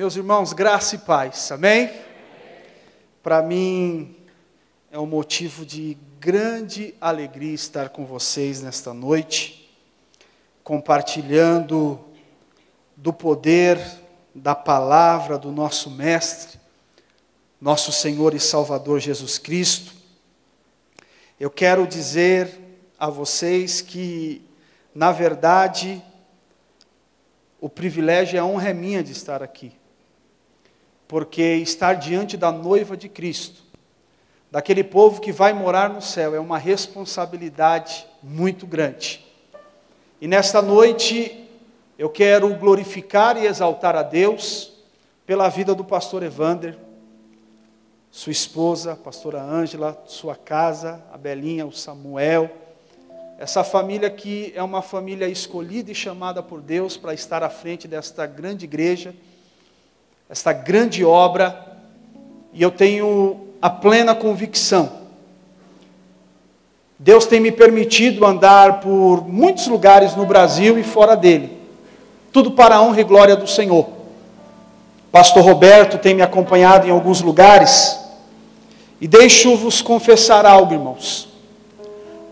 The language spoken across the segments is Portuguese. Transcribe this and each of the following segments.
Meus irmãos, graça e paz, amém? Para mim é um motivo de grande alegria estar com vocês nesta noite, compartilhando do poder da palavra do nosso Mestre, nosso Senhor e Salvador Jesus Cristo. Eu quero dizer a vocês que, na verdade, o privilégio e a honra é minha de estar aqui porque estar diante da noiva de Cristo, daquele povo que vai morar no céu, é uma responsabilidade muito grande. E nesta noite, eu quero glorificar e exaltar a Deus pela vida do pastor Evander, sua esposa, a pastora Ângela, sua casa, a Belinha, o Samuel, essa família que é uma família escolhida e chamada por Deus para estar à frente desta grande igreja esta grande obra, e eu tenho a plena convicção. Deus tem me permitido andar por muitos lugares no Brasil e fora dele, tudo para a honra e glória do Senhor. Pastor Roberto tem me acompanhado em alguns lugares, e deixo-vos confessar algo, irmãos.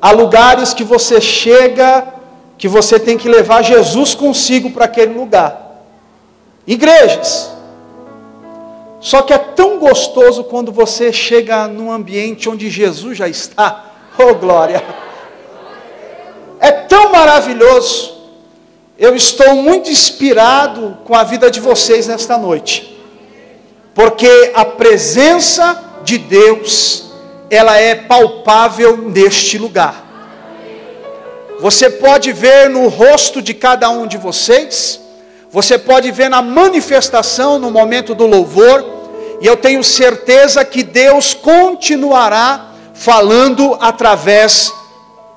Há lugares que você chega, que você tem que levar Jesus consigo para aquele lugar. Igrejas, só que é tão gostoso quando você chega num ambiente onde Jesus já está. Oh glória! É tão maravilhoso. Eu estou muito inspirado com a vida de vocês nesta noite. Porque a presença de Deus, ela é palpável neste lugar. Você pode ver no rosto de cada um de vocês, você pode ver na manifestação no momento do louvor, e eu tenho certeza que Deus continuará falando através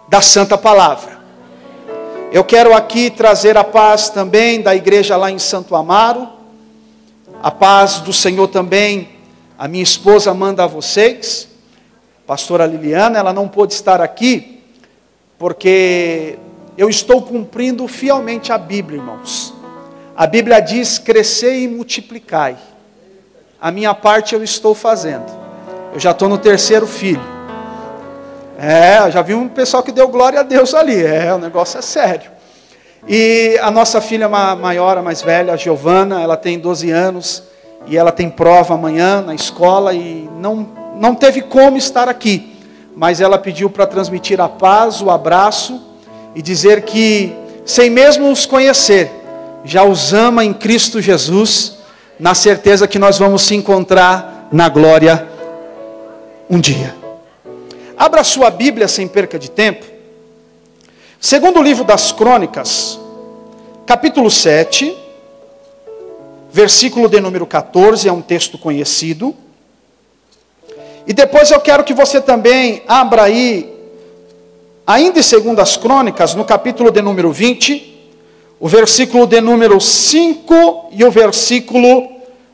da Santa Palavra. Eu quero aqui trazer a paz também da igreja lá em Santo Amaro, a paz do Senhor também, a minha esposa manda a vocês, pastora Liliana, ela não pôde estar aqui, porque eu estou cumprindo fielmente a Bíblia, irmãos. A Bíblia diz: crescei e multiplicai. A minha parte eu estou fazendo. Eu já estou no terceiro filho. É, já vi um pessoal que deu glória a Deus ali. É, o negócio é sério. E a nossa filha maior, a mais velha, a Giovana, ela tem 12 anos e ela tem prova amanhã na escola e não, não teve como estar aqui. Mas ela pediu para transmitir a paz, o abraço e dizer que, sem mesmo os conhecer, já os ama em Cristo Jesus, na certeza que nós vamos se encontrar na glória um dia. Abra sua Bíblia sem perca de tempo. Segundo o livro das Crônicas, capítulo 7, versículo de número 14, é um texto conhecido. E depois eu quero que você também abra aí, ainda em segundo as Crônicas, no capítulo de número 20, o versículo de número 5 e o versículo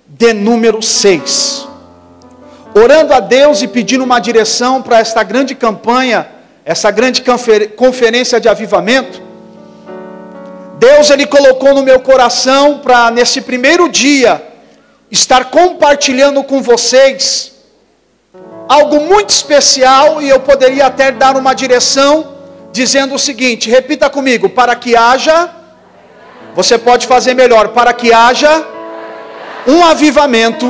de número 6. Orando a Deus e pedindo uma direção para esta grande campanha, essa grande conferência de avivamento, Deus ele colocou no meu coração para nesse primeiro dia estar compartilhando com vocês algo muito especial e eu poderia até dar uma direção dizendo o seguinte: repita comigo, para que haja você pode fazer melhor. Para que haja um avivamento,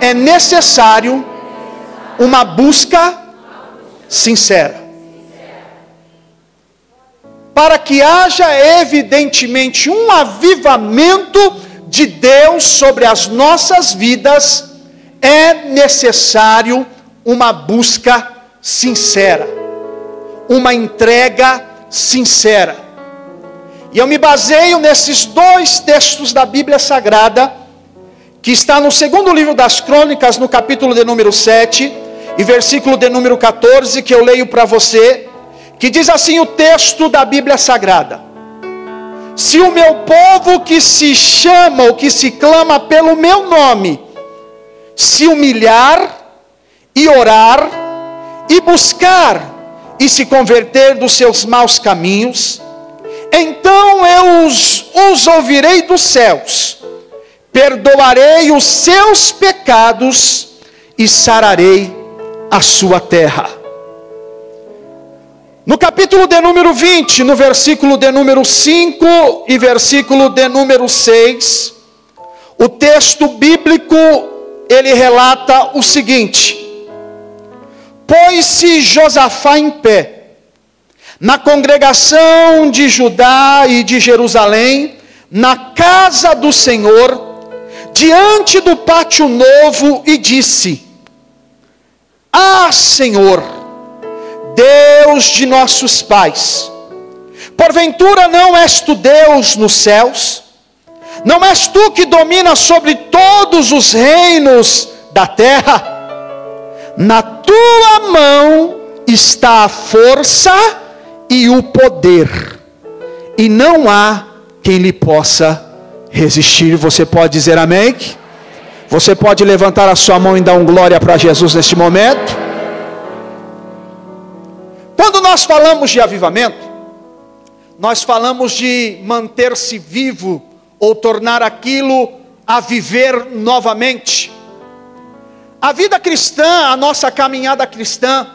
é necessário uma busca sincera. Para que haja evidentemente um avivamento de Deus sobre as nossas vidas, é necessário uma busca sincera, uma entrega sincera. E eu me baseio nesses dois textos da Bíblia Sagrada, que está no segundo livro das Crônicas, no capítulo de número 7, e versículo de número 14, que eu leio para você, que diz assim o texto da Bíblia Sagrada: Se o meu povo que se chama ou que se clama pelo meu nome, se humilhar e orar e buscar e se converter dos seus maus caminhos, então eu os, os ouvirei dos céus, perdoarei os seus pecados e sararei a sua terra. No capítulo de número 20, no versículo de número 5 e versículo de número 6, o texto bíblico ele relata o seguinte: Pôs-se Josafá em pé na congregação de Judá e de Jerusalém, na casa do Senhor, diante do pátio novo e disse: Ah, Senhor, Deus de nossos pais, porventura não és tu Deus nos céus? Não és tu que dominas sobre todos os reinos da terra? Na tua mão está a força e o poder, e não há quem lhe possa resistir. Você pode dizer amém? Você pode levantar a sua mão e dar um glória para Jesus neste momento? Quando nós falamos de avivamento, nós falamos de manter-se vivo ou tornar aquilo a viver novamente. A vida cristã, a nossa caminhada cristã,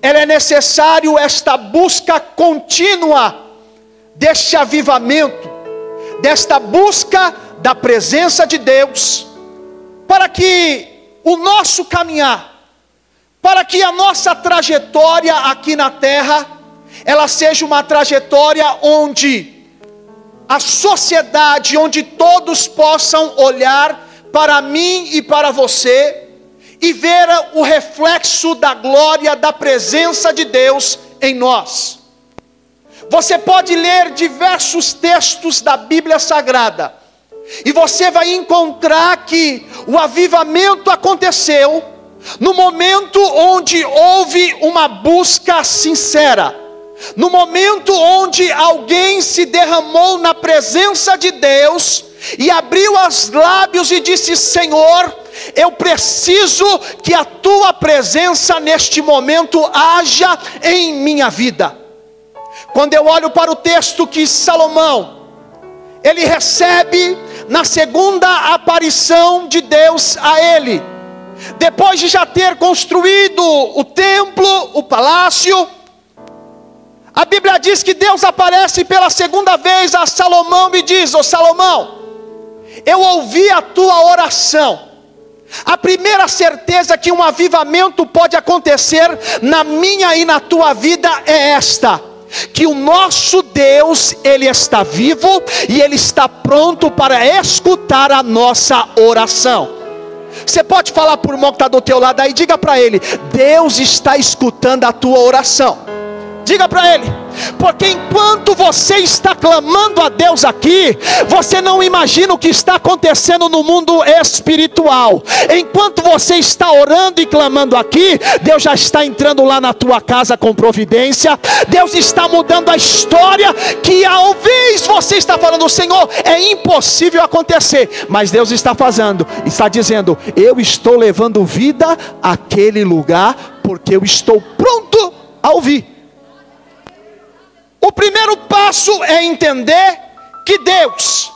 ela é necessário esta busca contínua deste avivamento, desta busca da presença de Deus, para que o nosso caminhar, para que a nossa trajetória aqui na terra, ela seja uma trajetória onde a sociedade, onde todos possam olhar para mim e para você e ver o reflexo da glória, da presença de Deus em nós. Você pode ler diversos textos da Bíblia Sagrada, e você vai encontrar que o avivamento aconteceu no momento onde houve uma busca sincera, no momento onde alguém se derramou na presença de Deus e abriu os lábios e disse: Senhor, eu preciso que a tua presença neste momento haja em minha vida. Quando eu olho para o texto que Salomão, ele recebe na segunda aparição de Deus a ele, depois de já ter construído o templo, o palácio, a Bíblia diz que Deus aparece pela segunda vez a Salomão e diz: Ô oh, Salomão, eu ouvi a tua oração. A primeira certeza que um avivamento pode acontecer na minha e na tua vida é esta: que o nosso Deus, ele está vivo e ele está pronto para escutar a nossa oração. Você pode falar por irmão que está do teu lado aí, diga para ele: Deus está escutando a tua oração. Diga para ele, porque enquanto você está clamando a Deus aqui, você não imagina o que está acontecendo no mundo espiritual. Enquanto você está orando e clamando aqui, Deus já está entrando lá na tua casa com providência. Deus está mudando a história que ao vez você está falando, Senhor, é impossível acontecer, mas Deus está fazendo, está dizendo, eu estou levando vida àquele lugar porque eu estou pronto a ouvir. O primeiro passo é entender que Deus,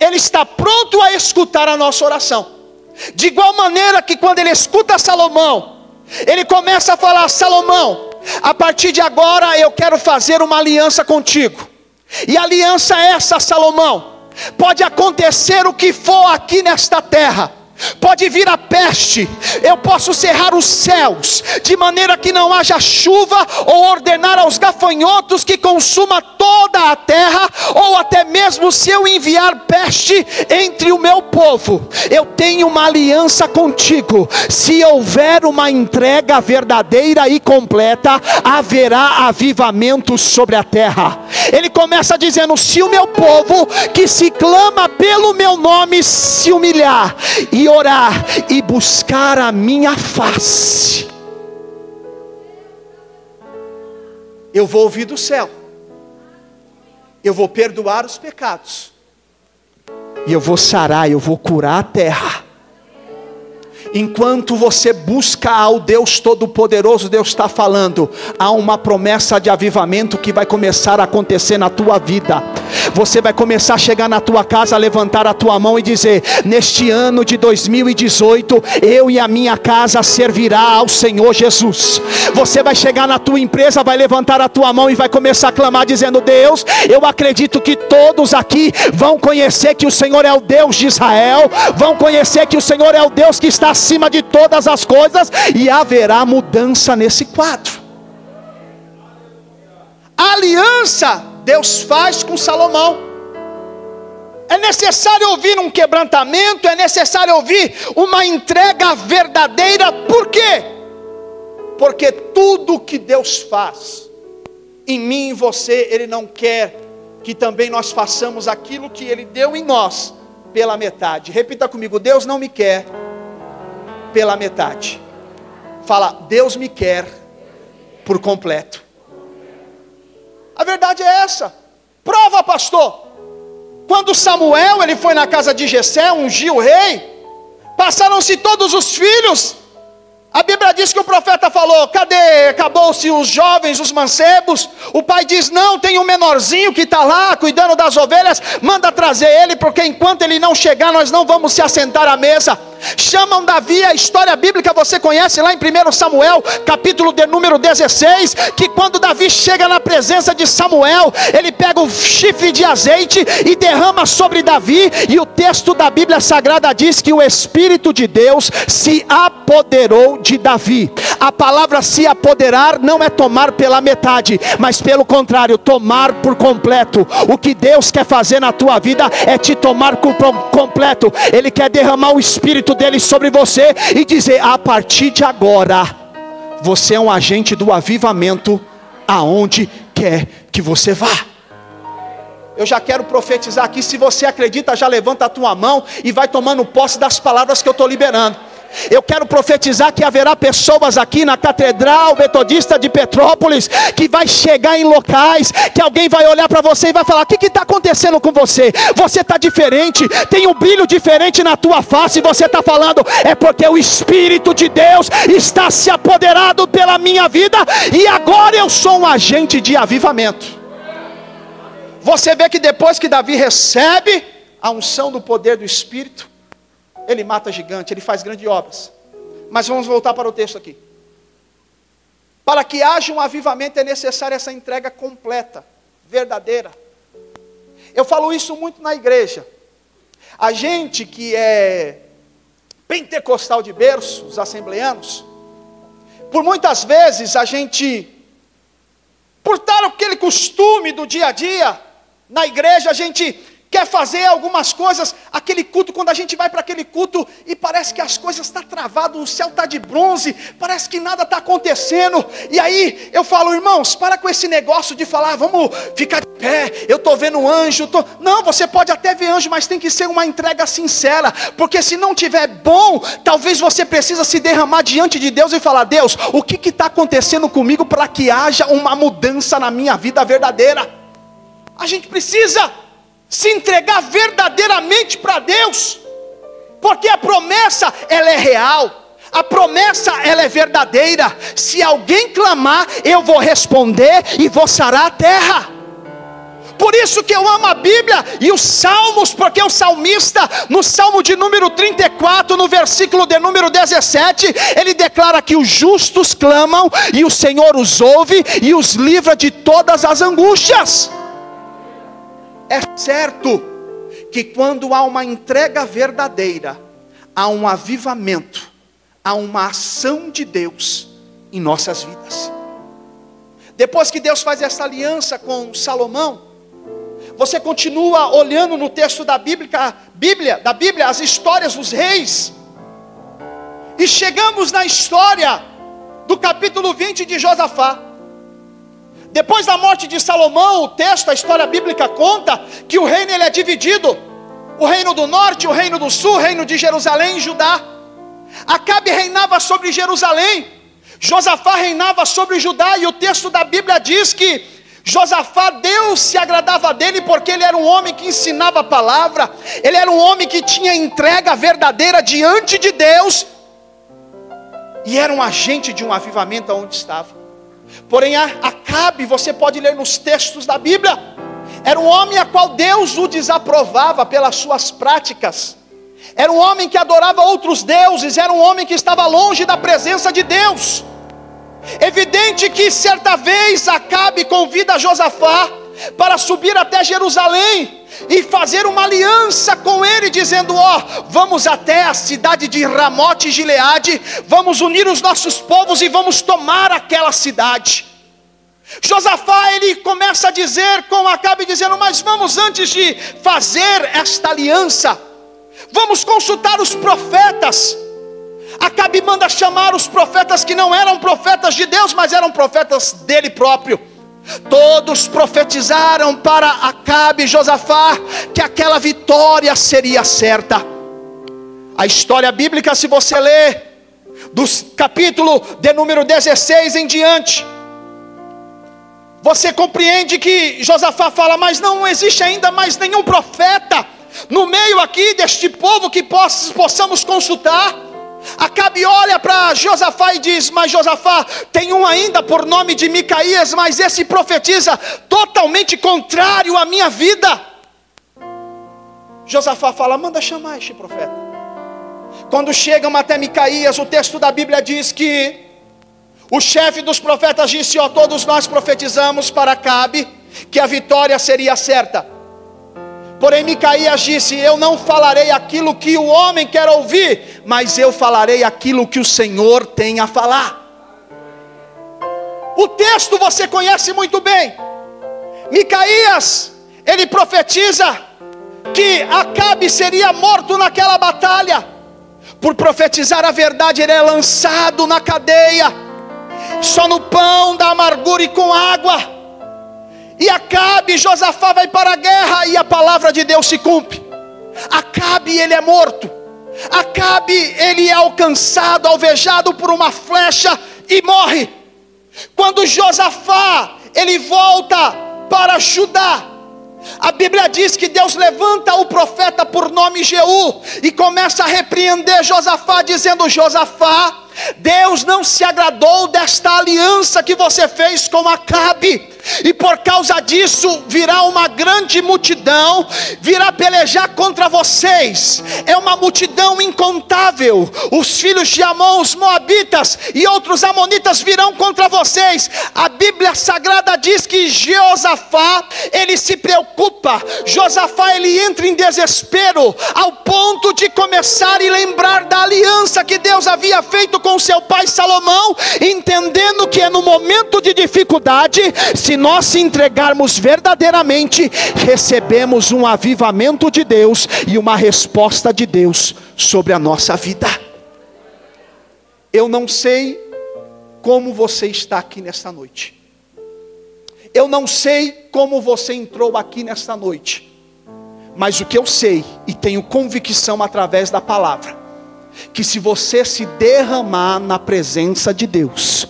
Ele está pronto a escutar a nossa oração. De igual maneira que quando Ele escuta Salomão, Ele começa a falar: Salomão, a partir de agora eu quero fazer uma aliança contigo. E aliança é essa, Salomão. Pode acontecer o que for aqui nesta terra Pode vir a peste, eu posso cerrar os céus, de maneira que não haja chuva, ou ordenar aos gafanhotos que consuma toda a terra, ou até mesmo se eu enviar peste entre o meu povo, eu tenho uma aliança contigo. Se houver uma entrega verdadeira e completa, haverá avivamento sobre a terra. Ele começa dizendo: Se o meu povo que se clama pelo meu nome se humilhar e orar e buscar a minha face, eu vou ouvir do céu, eu vou perdoar os pecados, e eu vou sarar, eu vou curar a terra. Enquanto você busca ao Deus Todo-Poderoso, Deus está falando, há uma promessa de avivamento que vai começar a acontecer na tua vida você vai começar a chegar na tua casa, levantar a tua mão e dizer: Neste ano de 2018, eu e a minha casa servirá ao Senhor Jesus. Você vai chegar na tua empresa, vai levantar a tua mão e vai começar a clamar, dizendo: Deus, eu acredito que todos aqui vão conhecer que o Senhor é o Deus de Israel, vão conhecer que o Senhor é o Deus que está acima de todas as coisas, e haverá mudança nesse quadro. Aliança Deus faz com Salomão. É necessário ouvir um quebrantamento, é necessário ouvir uma entrega verdadeira, por quê? Porque tudo que Deus faz, em mim e em você, Ele não quer que também nós façamos aquilo que Ele deu em nós, pela metade. Repita comigo: Deus não me quer pela metade. Fala, Deus me quer por completo. A verdade é essa. Prova, pastor. Quando Samuel ele foi na casa de Jessé, ungiu o rei, passaram-se todos os filhos a Bíblia diz que o profeta falou: cadê? Acabou-se os jovens, os mancebos. O pai diz: não, tem um menorzinho que está lá cuidando das ovelhas, manda trazer ele, porque enquanto ele não chegar, nós não vamos se assentar à mesa. Chamam Davi, a história bíblica você conhece lá em 1 Samuel, capítulo de número 16, que quando Davi chega na presença de Samuel, ele pega um chifre de azeite e derrama sobre Davi, e o texto da Bíblia Sagrada diz que o Espírito de Deus se apoderou de Davi. A palavra se apoderar não é tomar pela metade, mas pelo contrário, tomar por completo. O que Deus quer fazer na tua vida é te tomar por completo. Ele quer derramar o espírito dele sobre você e dizer: a partir de agora, você é um agente do avivamento aonde quer que você vá. Eu já quero profetizar aqui. Se você acredita, já levanta a tua mão e vai tomando posse das palavras que eu estou liberando. Eu quero profetizar que haverá pessoas aqui na Catedral Metodista de Petrópolis que vai chegar em locais que alguém vai olhar para você e vai falar: O que está acontecendo com você? Você está diferente, tem um brilho diferente na tua face. Você está falando, é porque o Espírito de Deus está se apoderado pela minha vida e agora eu sou um agente de avivamento. Você vê que depois que Davi recebe a unção do poder do Espírito, ele mata gigante, ele faz grandes obras. Mas vamos voltar para o texto aqui. Para que haja um avivamento é necessária essa entrega completa, verdadeira. Eu falo isso muito na igreja. A gente que é pentecostal de berço, os assembleanos, por muitas vezes a gente, por estar aquele costume do dia a dia, na igreja a gente quer fazer algumas coisas, aquele culto, quando a gente vai para aquele culto e parece que as coisas estão tá travadas, o céu está de bronze, parece que nada está acontecendo, e aí eu falo, irmãos, para com esse negócio de falar, vamos ficar de pé, eu estou vendo um anjo, tô... não, você pode até ver anjo, mas tem que ser uma entrega sincera, porque se não tiver bom, talvez você precisa se derramar diante de Deus e falar, Deus, o que está acontecendo comigo para que haja uma mudança na minha vida verdadeira? A gente precisa se entregar verdadeiramente para Deus, porque a promessa ela é real. A promessa ela é verdadeira. Se alguém clamar, eu vou responder e vou sarar a terra. Por isso que eu amo a Bíblia e os Salmos, porque o salmista, no Salmo de número 34, no versículo de número 17, ele declara que os justos clamam e o Senhor os ouve e os livra de todas as angústias. É certo que quando há uma entrega verdadeira, há um avivamento, há uma ação de Deus em nossas vidas. Depois que Deus faz essa aliança com Salomão, você continua olhando no texto da Bíblia, Bíblia, da Bíblia, as histórias dos reis. E chegamos na história do capítulo 20 de Josafá. Depois da morte de Salomão, o texto, a história bíblica conta que o reino ele é dividido: o reino do norte, o reino do sul, o reino de Jerusalém e Judá. Acabe reinava sobre Jerusalém, Josafá reinava sobre Judá, e o texto da Bíblia diz que Josafá, Deus se agradava dele porque ele era um homem que ensinava a palavra, ele era um homem que tinha entrega verdadeira diante de Deus, e era um agente de um avivamento aonde estava. Porém, Acabe, você pode ler nos textos da Bíblia, Era um homem a qual Deus o desaprovava pelas suas práticas. Era um homem que adorava outros deuses, era um homem que estava longe da presença de Deus. Evidente que certa vez Acabe convida Josafá para subir até Jerusalém e fazer uma aliança com ele, dizendo: Ó, oh, vamos até a cidade de Ramote e Gileade, vamos unir os nossos povos e vamos tomar aquela cidade. Josafá ele começa a dizer com Acabe dizendo: "Mas vamos antes de fazer esta aliança, vamos consultar os profetas". Acabe manda chamar os profetas que não eram profetas de Deus, mas eram profetas dele próprio. Todos profetizaram para Acabe e Josafá que aquela vitória seria certa. A história bíblica, se você ler, do capítulo de número 16 em diante, você compreende que Josafá fala, mas não existe ainda mais nenhum profeta no meio aqui deste povo que possamos consultar. Acabe olha para Josafá e diz: Mas Josafá, tem um ainda por nome de Micaías, mas esse profetiza totalmente contrário à minha vida. Josafá fala: Manda chamar este profeta. Quando chegam até Micaías, o texto da Bíblia diz que o chefe dos profetas disse: Ó, todos nós profetizamos para Acabe que a vitória seria certa. Porém, Micaías disse: Eu não falarei aquilo que o homem quer ouvir, mas eu falarei aquilo que o Senhor tem a falar. O texto você conhece muito bem. Micaías, ele profetiza que Acabe seria morto naquela batalha. Por profetizar a verdade, ele é lançado na cadeia, só no pão da amargura e com água. E Acabe, Josafá vai para a guerra e a palavra de Deus se cumpre. Acabe, ele é morto. Acabe, ele é alcançado, alvejado por uma flecha e morre. Quando Josafá, ele volta para Judá, a Bíblia diz que Deus levanta o profeta por nome Jeú e começa a repreender Josafá, dizendo: Josafá, Deus não se agradou desta aliança que você fez com Acabe e por causa disso virá uma grande multidão, virá pelejar contra vocês. É uma multidão incontável. Os filhos de Amon, os Moabitas e outros Amonitas virão contra vocês. A Bíblia Sagrada diz que Josafá, ele se preocupa. Josafá, ele entra em desespero, ao ponto de começar e lembrar da aliança que Deus havia feito com seu pai Salomão, entendendo que é no momento de dificuldade, se nós se entregarmos verdadeiramente, recebemos um avivamento de Deus e uma resposta de Deus sobre a nossa vida. Eu não sei como você está aqui nesta noite. Eu não sei como você entrou aqui nesta noite. Mas o que eu sei e tenho convicção através da palavra, que se você se derramar na presença de Deus,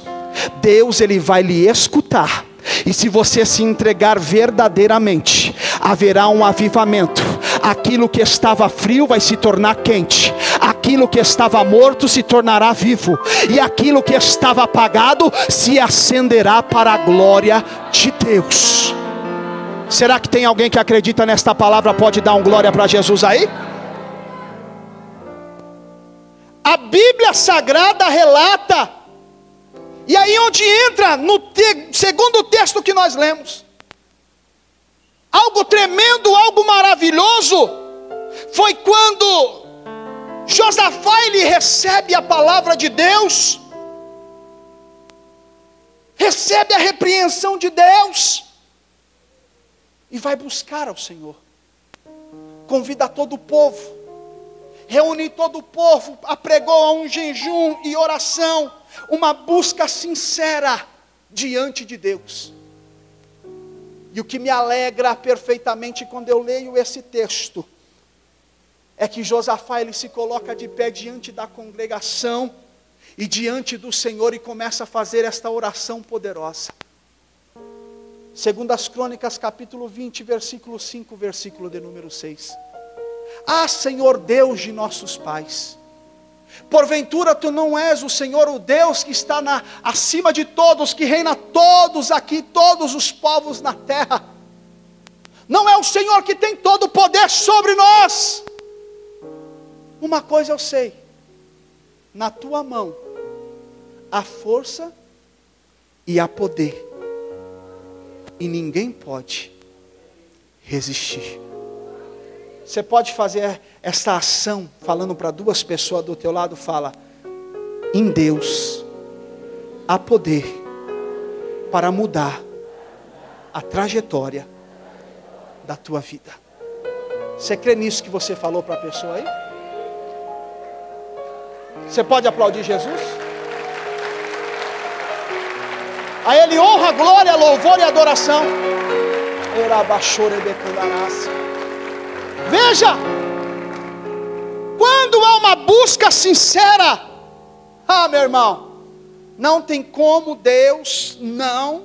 Deus ele vai lhe escutar e se você se entregar verdadeiramente, haverá um avivamento. Aquilo que estava frio vai se tornar quente, aquilo que estava morto se tornará vivo, e aquilo que estava apagado se acenderá para a glória de Deus. Será que tem alguém que acredita nesta palavra? Pode dar um glória para Jesus aí? A Bíblia Sagrada relata e aí onde entra no te, segundo texto que nós lemos. Algo tremendo, algo maravilhoso foi quando Josafá ele recebe a palavra de Deus, recebe a repreensão de Deus e vai buscar ao Senhor. Convida todo o povo, reúne todo o povo, apregou a um jejum e oração uma busca sincera diante de Deus. E o que me alegra perfeitamente quando eu leio esse texto é que Josafá ele se coloca de pé diante da congregação e diante do Senhor e começa a fazer esta oração poderosa. Segundo as Crônicas, capítulo 20, versículo 5, versículo de número 6. Ah, Senhor Deus de nossos pais, Porventura tu não és o Senhor, o Deus que está na, acima de todos, que reina todos aqui, todos os povos na terra. Não é o Senhor que tem todo o poder sobre nós. Uma coisa eu sei: na tua mão há força e há poder, e ninguém pode resistir. Você pode fazer essa ação falando para duas pessoas do teu lado, fala: em Deus há poder para mudar a trajetória da tua vida. Você crê nisso que você falou para a pessoa aí? Você pode aplaudir Jesus? A Ele honra, glória, louvor e adoração. Veja, quando há uma busca sincera, ah, meu irmão, não tem como Deus não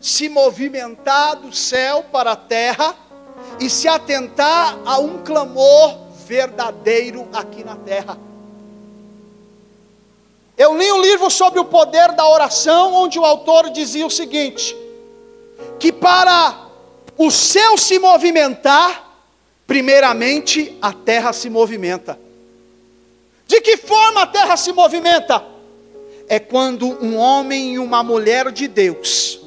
se movimentar do céu para a terra e se atentar a um clamor verdadeiro aqui na terra. Eu li um livro sobre o poder da oração, onde o autor dizia o seguinte: que para o céu se movimentar, primeiramente a terra se movimenta. De que forma a terra se movimenta? É quando um homem e uma mulher de Deus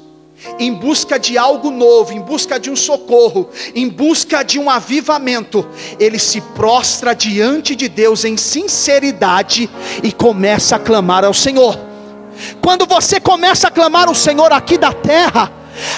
em busca de algo novo, em busca de um socorro, em busca de um avivamento, ele se prostra diante de Deus em sinceridade e começa a clamar ao Senhor. Quando você começa a clamar ao Senhor aqui da terra,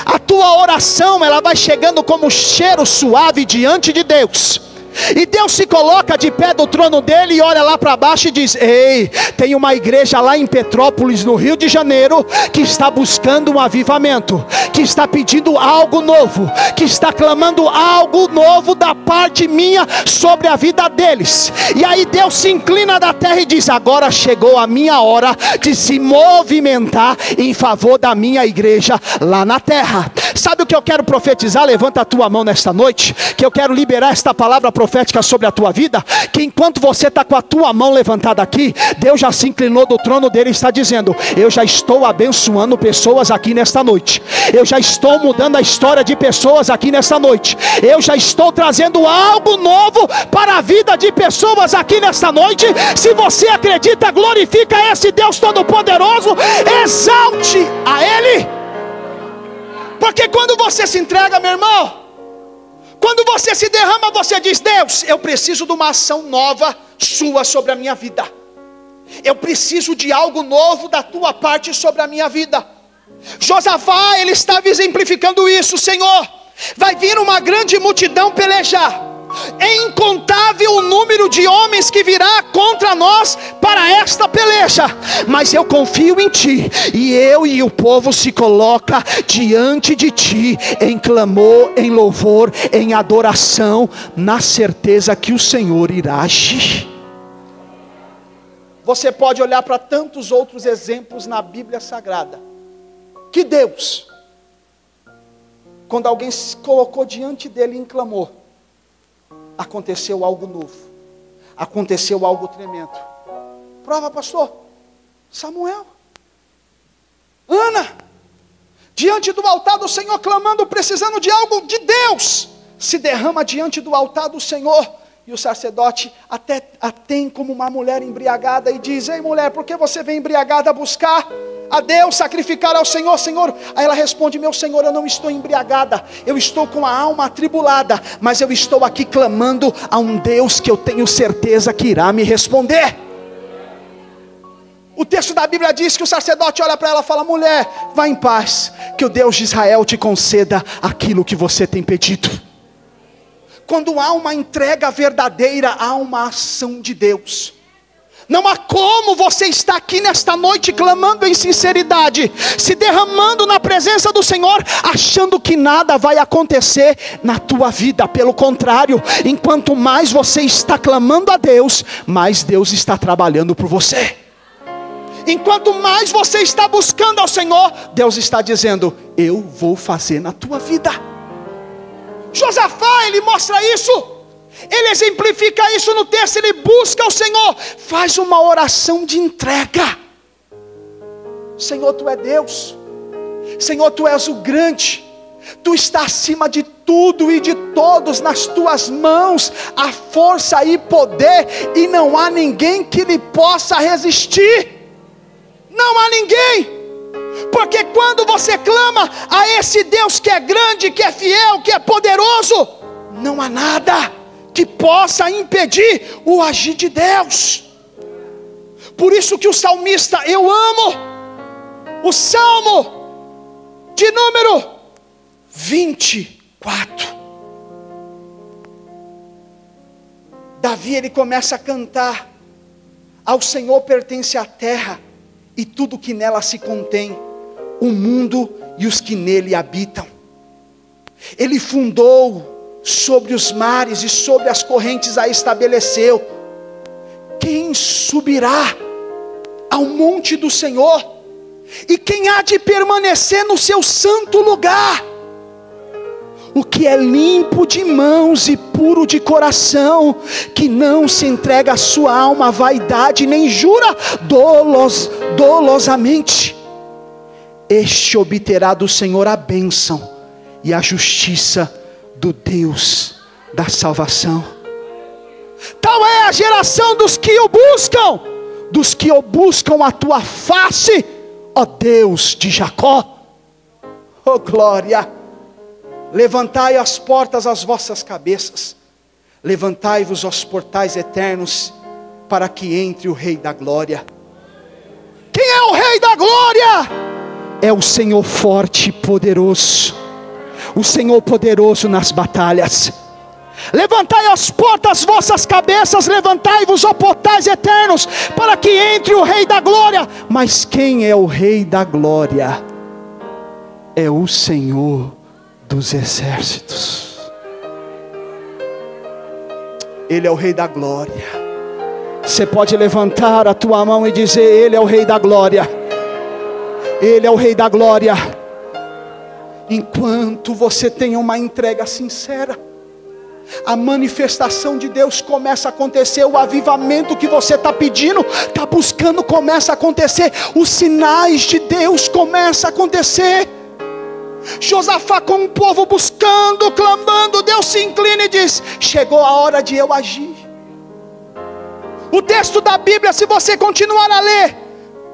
a tua oração ela vai chegando como cheiro suave diante de Deus. E Deus se coloca de pé do trono dele e olha lá para baixo e diz: Ei, tem uma igreja lá em Petrópolis, no Rio de Janeiro, que está buscando um avivamento, que está pedindo algo novo, que está clamando algo novo da parte minha sobre a vida deles. E aí Deus se inclina da terra e diz: Agora chegou a minha hora de se movimentar em favor da minha igreja lá na terra. Sabe o que eu quero profetizar? Levanta a tua mão nesta noite, que eu quero liberar esta palavra profética sobre a tua vida, que enquanto você está com a tua mão levantada aqui, Deus já se inclinou do trono dele e está dizendo: Eu já estou abençoando pessoas aqui nesta noite, eu já estou mudando a história de pessoas aqui nesta noite, eu já estou trazendo algo novo para a vida de pessoas aqui nesta noite. Se você acredita, glorifica esse Deus Todo-Poderoso, exalte a Ele. Porque quando você se entrega, meu irmão, quando você se derrama, você diz: Deus, eu preciso de uma ação nova sua sobre a minha vida. Eu preciso de algo novo da tua parte sobre a minha vida. Josafá, ele estava exemplificando isso, Senhor. Vai vir uma grande multidão pelejar é incontável o número de homens que virá contra nós para esta peleja, mas eu confio em ti, e eu e o povo se coloca diante de ti em clamor, em louvor, em adoração, na certeza que o Senhor irá agir. Você pode olhar para tantos outros exemplos na Bíblia Sagrada, que Deus, quando alguém se colocou diante dele em clamor, aconteceu algo novo, aconteceu algo tremendo. Prova, pastor, Samuel, Ana, diante do altar do Senhor, clamando, precisando de algo de Deus, se derrama diante do altar do Senhor, e o sacerdote até a tem como uma mulher embriagada e diz: Ei mulher, por que você vem embriagada buscar? A Deus, sacrificar ao Senhor, Senhor. Aí ela responde: Meu Senhor, eu não estou embriagada, eu estou com a alma atribulada, mas eu estou aqui clamando a um Deus que eu tenho certeza que irá me responder. O texto da Bíblia diz que o sacerdote olha para ela e fala: Mulher, vá em paz, que o Deus de Israel te conceda aquilo que você tem pedido. Quando há uma entrega verdadeira, há uma ação de Deus. Não há como você estar aqui nesta noite clamando em sinceridade, se derramando na presença do Senhor, achando que nada vai acontecer na tua vida. Pelo contrário, enquanto mais você está clamando a Deus, mais Deus está trabalhando por você. Enquanto mais você está buscando ao Senhor, Deus está dizendo: Eu vou fazer na tua vida. Josafá, ele mostra isso. Ele exemplifica isso no texto, ele busca o Senhor, faz uma oração de entrega. Senhor, tu é Deus. Senhor, tu és o grande. Tu está acima de tudo e de todos nas tuas mãos, a força e poder, e não há ninguém que lhe possa resistir. Não há ninguém. Porque quando você clama a esse Deus que é grande, que é fiel, que é poderoso, não há nada que possa impedir o agir de Deus. Por isso que o salmista, eu amo o salmo de número 24. Davi ele começa a cantar: Ao Senhor pertence a terra e tudo que nela se contém, o mundo e os que nele habitam. Ele fundou sobre os mares e sobre as correntes a estabeleceu. Quem subirá ao monte do Senhor? E quem há de permanecer no seu santo lugar? o que é limpo de mãos e puro de coração, que não se entrega a sua alma à vaidade, nem jura dolos, dolosamente, este obterá do Senhor a bênção e a justiça do Deus da salvação. Tal é a geração dos que o buscam, dos que o buscam a tua face, ó Deus de Jacó. Oh glória! Levantai as portas às vossas cabeças, levantai-vos aos portais eternos, para que entre o Rei da Glória. Quem é o Rei da Glória? É o Senhor forte e poderoso, o Senhor poderoso nas batalhas. Levantai as portas vossas cabeças, levantai-vos, ó portais eternos, para que entre o Rei da Glória. Mas quem é o Rei da Glória? É o Senhor dos exércitos. Ele é o Rei da Glória. Você pode levantar a tua mão e dizer: Ele é o Rei da Glória. Ele é o Rei da Glória. Enquanto você tem uma entrega sincera, a manifestação de Deus começa a acontecer, o avivamento que você está pedindo, está buscando, começa a acontecer, os sinais de Deus começam a acontecer. Josafá com o povo buscando, clamando, Deus se inclina e diz: Chegou a hora de eu agir. O texto da Bíblia, se você continuar a ler,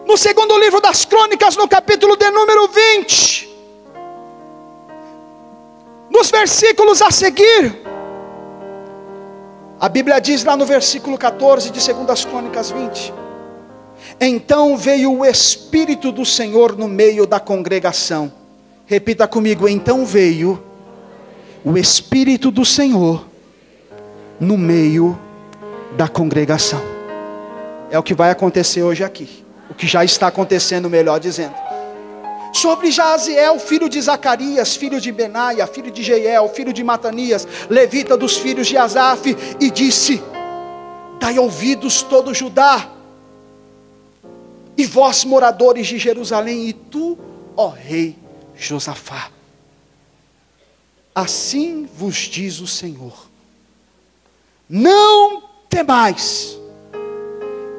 no segundo livro das crônicas, no capítulo de número 20, nos versículos a seguir, a Bíblia diz lá no versículo 14 de 2 Crônicas 20: Então veio o Espírito do Senhor no meio da congregação Repita comigo: então veio o Espírito do Senhor no meio da congregação. É o que vai acontecer hoje aqui. O que já está acontecendo, melhor dizendo. Sobre Jaziel, filho de Zacarias, filho de Benaia, filho de Jeiel, filho de Matanias, levita dos filhos de Asaf, e disse: Dai ouvidos todo Judá, e vós moradores de Jerusalém, e tu, ó rei Josafá. Assim vos diz o Senhor: Não temais,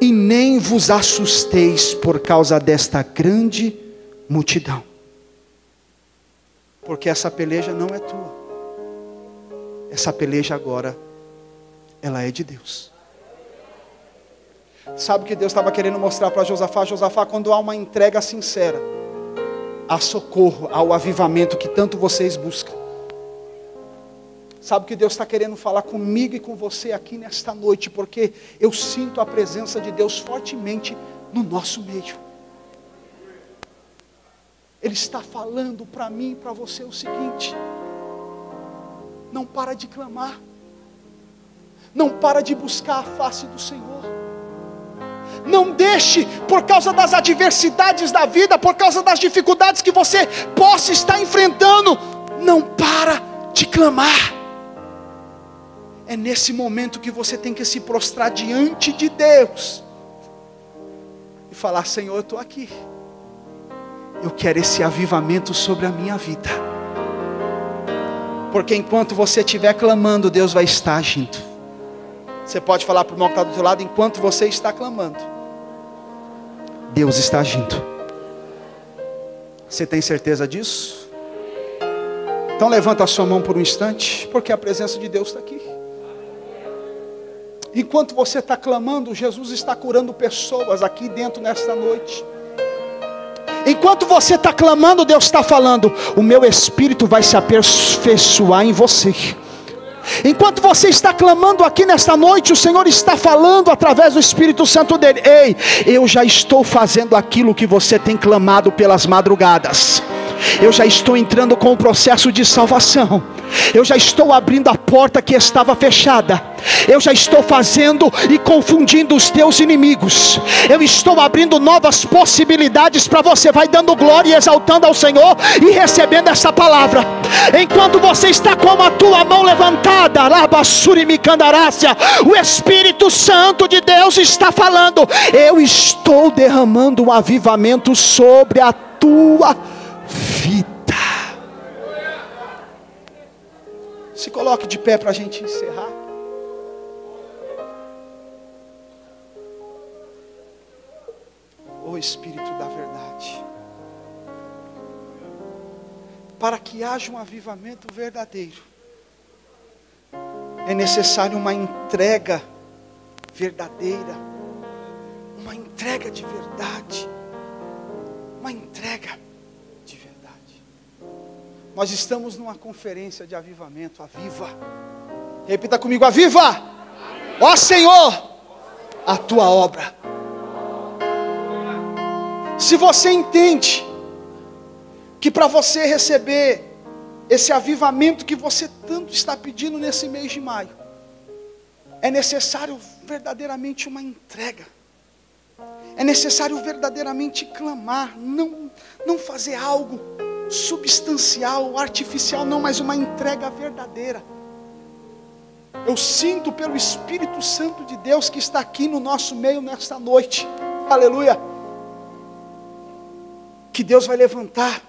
e nem vos assusteis por causa desta grande multidão, porque essa peleja não é tua, essa peleja agora, ela é de Deus. Sabe o que Deus estava querendo mostrar para Josafá? Josafá, quando há uma entrega sincera, a socorro, ao avivamento que tanto vocês buscam. Sabe o que Deus está querendo falar comigo e com você aqui nesta noite, porque eu sinto a presença de Deus fortemente no nosso meio. Ele está falando para mim e para você o seguinte: não para de clamar, não para de buscar a face do Senhor. Não deixe, por causa das adversidades da vida, por causa das dificuldades que você possa estar enfrentando, não para de clamar. É nesse momento que você tem que se prostrar diante de Deus e falar: Senhor, eu estou aqui. Eu quero esse avivamento sobre a minha vida. Porque enquanto você estiver clamando, Deus vai estar agindo. Você pode falar para o irmão que está do seu lado, enquanto você está clamando, Deus está agindo. Você tem certeza disso? Então levanta a sua mão por um instante, porque a presença de Deus está aqui. Enquanto você está clamando, Jesus está curando pessoas aqui dentro nesta noite. Enquanto você está clamando, Deus está falando: o meu espírito vai se aperfeiçoar em você. Enquanto você está clamando aqui nesta noite, o Senhor está falando através do Espírito Santo dele: Ei, eu já estou fazendo aquilo que você tem clamado pelas madrugadas eu já estou entrando com o processo de salvação. Eu já estou abrindo a porta que estava fechada. Eu já estou fazendo e confundindo os teus inimigos. Eu estou abrindo novas possibilidades para você. Vai dando glória e exaltando ao Senhor e recebendo essa palavra. Enquanto você está com a tua mão levantada, o Espírito Santo de Deus está falando. Eu estou derramando um avivamento sobre a tua vida. Se coloque de pé para a gente encerrar. Espírito da Verdade. Para que haja um avivamento verdadeiro, é necessário uma entrega verdadeira, uma entrega de verdade, uma entrega. Nós estamos numa conferência de avivamento, aviva. Repita comigo, aviva. Ó Senhor, a tua obra. Se você entende que para você receber esse avivamento que você tanto está pedindo nesse mês de maio, é necessário verdadeiramente uma entrega. É necessário verdadeiramente clamar, não, não fazer algo substancial, artificial, não, mas uma entrega verdadeira. Eu sinto pelo Espírito Santo de Deus que está aqui no nosso meio nesta noite, aleluia. Que Deus vai levantar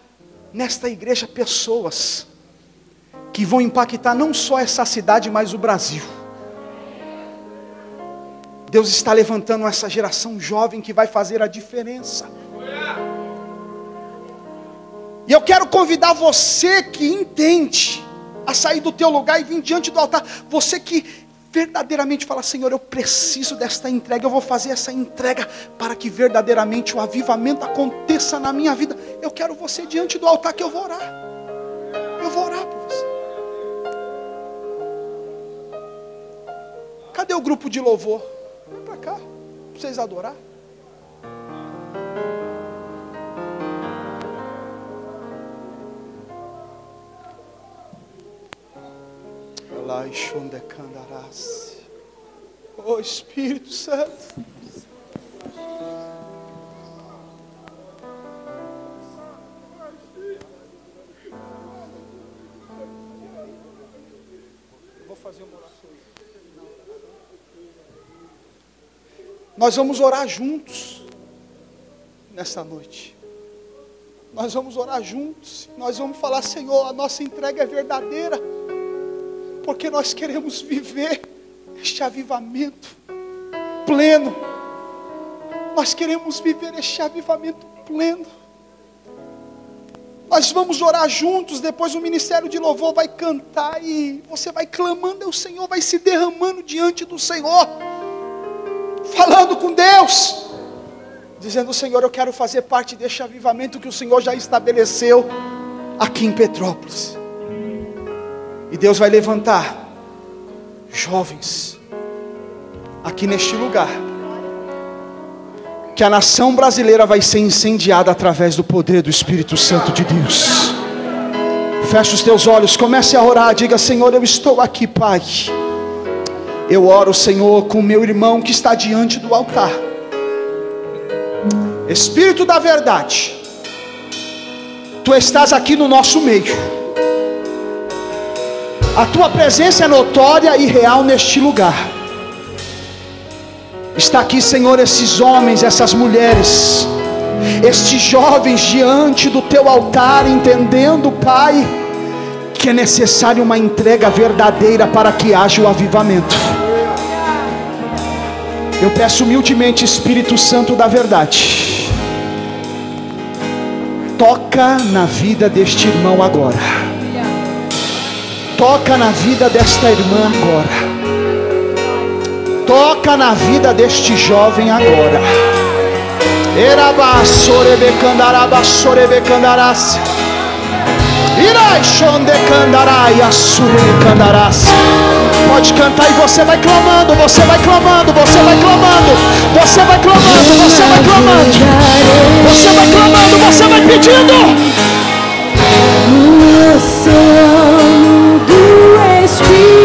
nesta igreja pessoas que vão impactar não só essa cidade, mas o Brasil. Deus está levantando essa geração jovem que vai fazer a diferença. E eu quero convidar você que entende a sair do teu lugar e vir diante do altar. Você que verdadeiramente fala, Senhor, eu preciso desta entrega, eu vou fazer essa entrega para que verdadeiramente o avivamento aconteça na minha vida. Eu quero você diante do altar que eu vou orar. Eu vou orar por você. Cadê o grupo de louvor? Vem para cá, para vocês adorar. Oh Espírito Santo. Vou fazer uma. Nós vamos orar juntos nessa noite. Nós vamos orar juntos. Nós vamos falar, Senhor, a nossa entrega é verdadeira porque nós queremos viver este avivamento pleno. Nós queremos viver este avivamento pleno. Nós vamos orar juntos, depois o ministério de louvor vai cantar e você vai clamando, e o Senhor vai se derramando diante do Senhor, falando com Deus, dizendo: Senhor, eu quero fazer parte deste avivamento que o Senhor já estabeleceu aqui em Petrópolis. E Deus vai levantar jovens aqui neste lugar. Que a nação brasileira vai ser incendiada através do poder do Espírito Santo de Deus. Feche os teus olhos, comece a orar, diga: Senhor, eu estou aqui, Pai. Eu oro, Senhor, com meu irmão que está diante do altar. Espírito da verdade, Tu estás aqui no nosso meio. A tua presença é notória e real neste lugar. Está aqui, Senhor, esses homens, essas mulheres, estes jovens diante do teu altar, entendendo, Pai, que é necessário uma entrega verdadeira para que haja o avivamento. Eu peço humildemente, Espírito Santo da verdade, toca na vida deste irmão agora toca na vida desta irmã agora. Toca na vida deste jovem agora. Pode cantar e você vai clamando, você vai clamando, você vai clamando, você vai clamando, você vai clamando, você vai clamando, você vai pedindo. peace.